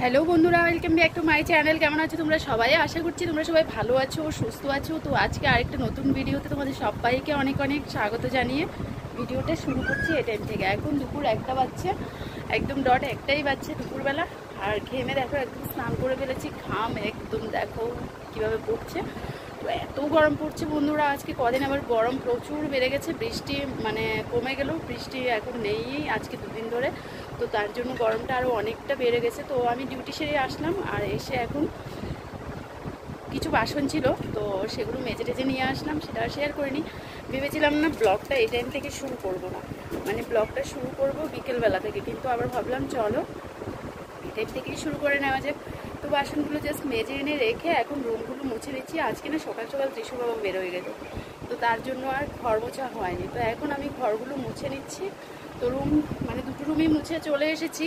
Hello বন্ধুরা welcome back to my channel কেমন আছো তোমরা সবাই? আশা করছি তোমরা সবাই ভালো আছো, সুস্থ আছো। তো আজকে আরেকটা নতুন ভিডিওতে তোমাদের সবাইকে অনেক অনেক স্বাগত জানিয়ে ভিডিওটা শুরু করছি এই টাইম থেকে। এখন দুপুর একটা বাজছে, একদম ডট একটাই বাজছে দুপুরবেলা। আর ঘেমে দেখো, একদম স্নান করে ফেলেছি, ঘাম একদম দেখো কীভাবে পড়ছে। তো এত গরম পড়ছে বন্ধুরা, আজকে কদিন আবার গরম প্রচুর বেড়ে গেছে, বৃষ্টি মানে কমে গেল বৃষ্টি এখন নেই আজকে দুদিন ধরে। তো তার জন্য গরমটা আরও অনেকটা বেড়ে গেছে। তো আমি ডিউটি সেরে আসলাম আর এসে এখন কিছু বাসন ছিল, তো সেগুলো মেজে টেজে নিয়ে আসলাম, সেটা শেয়ার করিনি। ভেবেছিলাম না ব্লগটা এই টাইম থেকে শুরু করব না। মানে ব্লগটা শুরু করব বিকেলবেলা থেকে, কিন্তু আবার ভাবলাম চলো এই টাইম থেকেই শুরু করে নেওয়া যাক। তো বাসনগুলো জাস্ট মেজে এনে রেখে এখন রুমগুলো মুছে নিচ্ছি। আজকে না সকাল সকাল ত্রিশু বাবা বেরোয় গেল তো তার জন্য আর ঘর মোছা হয়নি। তো এখন আমি ঘরগুলো মুছে নিচ্ছি। তো রুম মানে দুটো রুমই মুছে চলে এসেছি।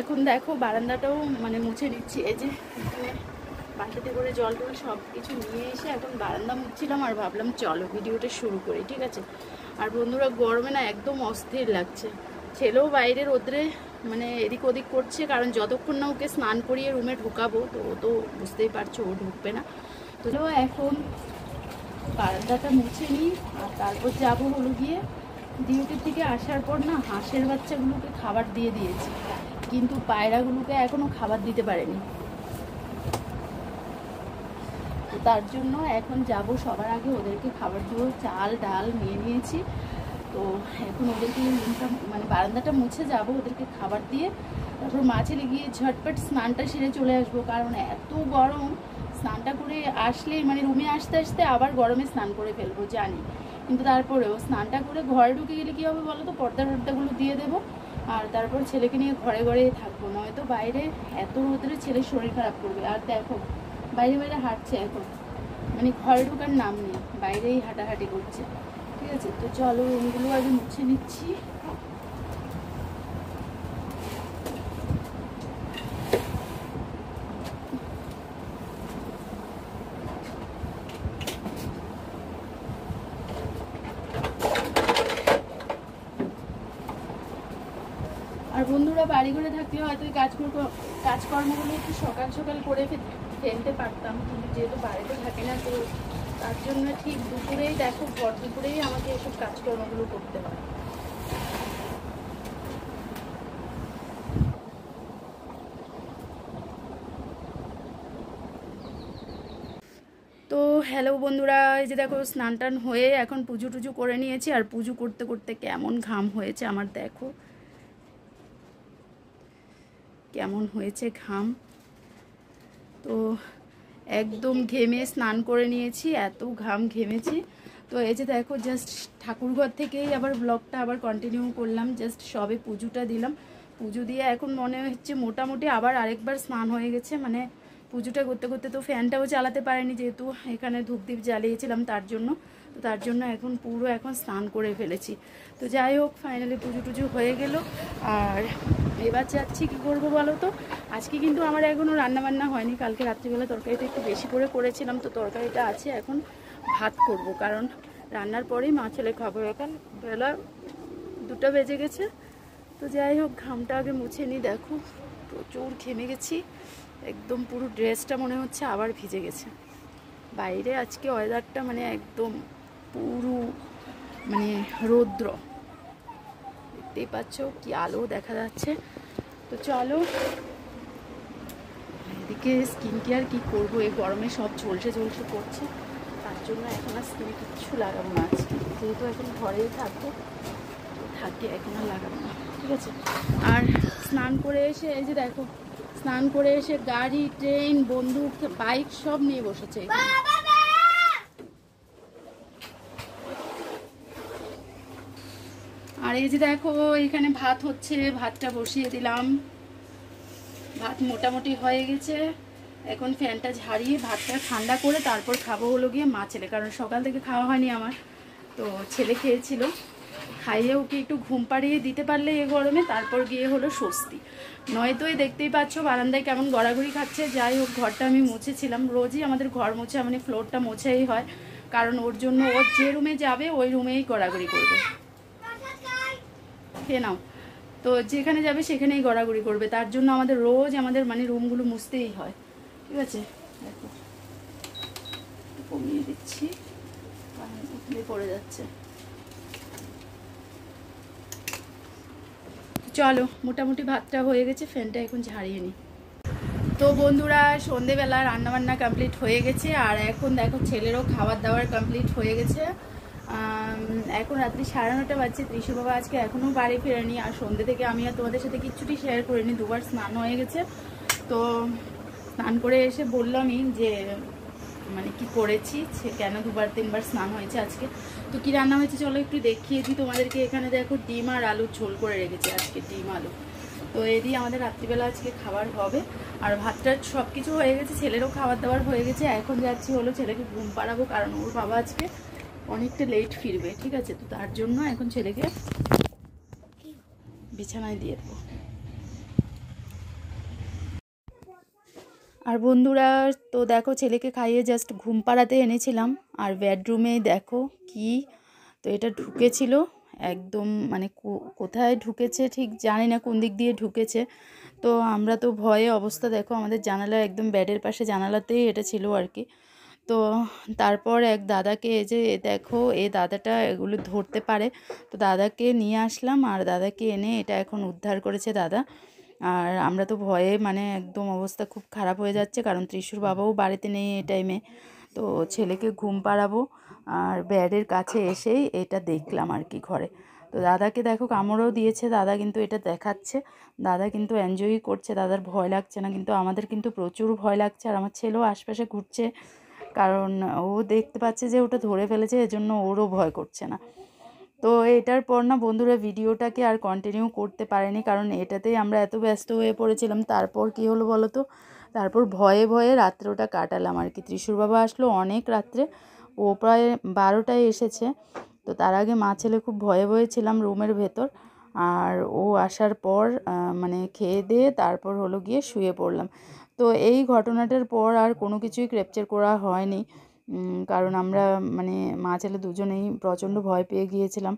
এখন দেখো বারান্দাটাও মানে মুছে নিচ্ছি, এই যে বাটিতে করে জল টল সব কিছু নিয়ে এসে এখন বারান্দা মুছছিলাম আর ভাবলাম চলো ভিডিওটা শুরু করি, ঠিক আছে? আর বন্ধুরা গরমে না একদম অস্থির লাগছে। ছেলেও বাইরে রোদ্রে মানে এদিক ওদিক করছে, কারণ যতক্ষণ না ওকে স্নান করিয়ে রুমে ঢুকাবো, তো ও তো বুঝতেই পারছ ও ঢুকবে না। তো এখন বারান্দাটা মুছে নিই, আর তারপর যাব হলো গিয়ে ডিউটির থেকে আসার পর না হাঁসের বাচ্চাগুলোকে খাবার দিয়ে দিয়েছি। কিন্তু পায়রাগুলোকে এখনও খাবার দিতে পারেনি। তার জন্য এখন যাব সবার আগে ওদেরকে খাবার দেবো। চাল, ডাল নিয়ে নিয়েছি। তো এখন ওদেরকে রুমটা মানে বারান্দাটা মুছে যাব ওদেরকে খাবার দিয়ে। তারপর মাছে গিয়ে ঝটপট স্নানটা সেরে চলে আসব। কারণ এত গরম, স্নানটা করে আসলে মানে রুমে আসতে আসতে আবার গরমে স্নান করে ফেলব, জানি। কিন্তু তারপরেও স্নানটা করে ঘরে ঢুকে গেলে কী হবে বলো তো? পর্দা টর্দাগুলো দিয়ে দেবো। আর তারপর ছেলেকে নিয়ে ঘরে ঘরে থাকব। নয়তো বাইরে এত রোদরে ছেলের শরীর খারাপ করবে। আর দেখো, বাইরে বাইরে হাঁটছে এখন। মানে ঘরে ঢুকার নাম নেই। বাইরেই হাঁটাহাঁটি করছে। ঠিক আছে? তো চলো রুমগুলো আগে মুছে নিচ্ছি। বন্ধুরা বাড়ি ঘরে থাকলে হয়তো কাজকর্ম কাজকর্মগুলো একটু সকাল সকাল করে ফেলতে পারতাম। কিন্তু যেহেতু বাড়িতে থাকে না, তো তার জন্য ঠিক দুপুরেই দেখো ভর দুপুরেই আমাকে এসব কাজকর্মগুলো করতে হয়। তো হ্যালো বন্ধুরা, এই যে দেখো স্নান টান হয়ে এখন পুজো টুজো করে নিয়েছি। আর পুজো করতে করতে কেমন ঘাম হয়েছে আমার দেখো। কেমন হয়েছে ঘাম? তো একদম ঘেমে স্নান করে নিয়েছি, এত ঘাম ঘেমেছি। তো এই যে দেখো জাস্ট ঠাকুরঘর থেকেই আবার ব্লগটা আবার কন্টিনিউ করলাম জাস্ট সবে পুজোটা দিলাম। পুজো দিয়ে এখন মনে হচ্ছে মোটামুটি আবার আরেকবার স্নান হয়ে গেছে মানে পুজোটা করতে করতে তো ফ্যানটাও চালাতে পারেনি যেহেতু এখানে ধূপদীপ জ্বালিয়েছিলাম তার জন্য। তো তার জন্য এখন পুরো এখন স্নান করে ফেলেছি। তো যাই হোক ফাইনালি পুজো টুজো হয়ে গেল। আর এবার যাচ্ছি, কী করব বলো তো? আজকে কিন্তু আমার এখনও রান্নাবান্না হয়নি, কালকে রাত্রিবেলা তরকারিটা একটু বেশি করে করেছিলাম, তো তরকারিটা আছে, এখন ভাত করব। কারণ রান্নার পরেই মা ছেলে খাব, এখন বেলা দুটো বেজে গেছে। তো যাই হোক, ঘামটা আগে মুছে নিই দেখো প্রচুর ঘেমে গেছি, একদম পুরো ড্রেসটা মনে হচ্ছে আবার ভিজে গেছে। বাইরে আজকে ওয়েদারটা মানে একদম পুরো মানে রৌদ্র। দেখতেই পাচ্ছ কি আলো দেখা যাচ্ছে। তো চলো, এদিকে স্কিন কেয়ার কী করব? এই গরমে সব ঝলসে ঝলসে করছে। তার জন্য এখন আর স্কিনে কিচ্ছু লাগাবো না আজকে। যেহেতু এখন ঘরেই থাকব থাকে, এখন আর লাগাবো না, ঠিক আছে? আর স্নান করে এসে, এই যে দেখো, স্নান করে এসে গাড়ি, ট্রেন, বন্দুক বাইক সব নিয়ে বসেছে। আর এই যে দেখো, এখানে ভাত হচ্ছে, ভাতটা বসিয়ে দিলাম। ভাত মোটামুটি হয়ে গেছে। এখন ফ্যানটা ঝাড়িয়ে ভাতটা ঠান্ডা করে তারপর খাব হলো গিয়ে মা ছেলে, কারণ সকাল থেকে খাওয়া হয়নি আমার। তো ছেলে খেয়েছিল। খাইয়ে ওকে একটু ঘুম পাড়িয়ে দিতে পারলে এ গরমে, তারপর গিয়ে হলো স্বস্তি। নয়তো এই দেখতেই পাচ্ছ, বারান্দায় কেমন গড়াগড়ি খাচ্ছে। যাই হোক, ঘরটা আমি মুছেছিলাম। রোজই আমাদের ঘর মোছা মানে ফ্লোরটা মোছাই হয়। কারণ ওর জন্য ওর যে রুমে যাবে, ওই রুমেই গড়াগড়ি করবে। খেয়ে নাও। তো যেখানে যাবে সেখানেই গড়াগড়ি করবে। তার জন্য আমাদের রোজ আমাদের মানে রুমগুলো মুছতেই হয়। ঠিক আছে? দেখো। কমিয়ে দিচ্ছি। পড়ে যাচ্ছে। চলো, মোটামুটি ভাতটা হয়ে গেছে, ফ্যানটা এখন ঝাড়িয়ে নিই তো বন্ধুরা, সন্ধেবেলা রান্নাবান্না কমপ্লিট হয়ে গেছে। আর এখন দেখো, ছেলেরও খাবার দাবার কমপ্লিট হয়ে গেছে। এখন রাত্রি সাড়ে নটা বাজছে ত্রিশু বাবা আজকে এখনও বাড়ি ফেরেনি, আর সন্ধ্যে থেকে আমি আর তোমাদের সাথে কিচ্ছুটি শেয়ার করিনি, দুবার স্নান হয়ে গেছে। তো স্নান করে এসে বললামই যে মানে কি করেছি কেন দুবার, তিনবার স্নান হয়েছে আজকে? তো কি রান্না হয়েছে চলো একটু দেখিয়ে দিই তোমাদেরকে। এখানে দেখো ডিম আর আলুর ঝোল করে রেখেছি আজকে, ডিম, আলু। তো এদিকে আমাদের রাত্রিবেলা আজকে খাবার হবে। আর ভাতটা সব কিছু হয়ে গেছে, ছেলেরও খাবার দাবার হয়ে গেছে। এখন যাচ্ছি হলো ছেলেকে ঘুম পাড়াবো, কারণ ওর বাবা আজকে অনেকটা লেট ফিরবে, ঠিক আছে? তো তার জন্য এখন ছেলেকে বিছানায় দিয়ে দেবো। আর বন্ধুরা, তো দেখো, ছেলেকে খাইয়ে জাস্ট ঘুম পাড়াতে এনেছিলাম। আর বেডরুমে দেখো কি, তো এটা ঢুকেছিল। একদম মানে কোথায় ঢুকেছে ঠিক জানি না কোন দিক দিয়ে ঢুকেছে। তো আমরা তো ভয়ে অবস্থা দেখো, আমাদের জানালা একদম বেডের পাশে জানালাতেই এটা ছিল আর কি। তো তারপর এক দাদাকে এই যে দেখো, এ দাদাটা এগুলো ধরতে পারে। তো দাদাকে নিয়ে আসলাম, আর দাদাকে এনে এটা এখন উদ্ধার করেছে দাদা। আর আমরা তো ভয়ে মানে একদম অবস্থা খুব খারাপ হয়ে যাচ্ছে, কারণ ত্রিশুর বাবাও বাড়িতে নেই এই টাইমে তো ছেলেকে ঘুম পাড়াবো, আর ব্যাডের কাছে এসেই এটা দেখলাম আর কি ঘরে। তো দাদাকে দেখো, কামড়ও দিয়েছে, দাদা কিন্তু এটা দেখাচ্ছে। দাদা কিন্তু এনজয়ই করছে, দাদার ভয় লাগছে না, কিন্তু আমাদের কিন্তু প্রচুর ভয় লাগছে, আর আমার ছেলেও আশপাশে ঘুরছে। কারণ ও দেখতে পাচ্ছে যে ওটা ধরে ফেলেছে, এজন্য ওরও ভয় করছে না। তো এটার পর না বন্ধুরা ভিডিওটাকে আর কন্টিনিউ করতে পারেনি, কারণ এটাতেই আমরা এত ব্যস্ত হয়ে পড়েছিলাম। তারপর কি হলো বলো তো তারপর ভয়ে ভয়ে রাত্রেটা কাটালাম আর কি। ত্রিশুর বাবা আসলো অনেক রাত্রে, ও প্রায় বারোটায় এসেছে। তো তার আগে মা ছেলে খুব ভয়ে ভয়ে ছিলাম রুমের ভেতর। আর ও আসার পর মানে খেয়ে দিয়ে তারপর হলো গিয়ে শুয়ে পড়লাম। তো এই ঘটনাটার পর আর কোনো কিছুই ক্যাপচার করা হয়নি। কারণ আমরা মানে মা ছেলে দুজনেই প্রচণ্ড ভয় পেয়ে গিয়েছিলাম।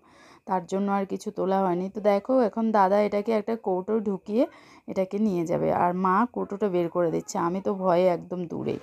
তার জন্য আর কিছু তোলা হয়নি। তো দেখো, এখন দাদা এটাকে একটা কৌটো ঢুকিয়ে এটাকে নিয়ে যাবে। আর মা কৌটোটা বের করে দিচ্ছে। আমি তো ভয়ে একদম দূরেই।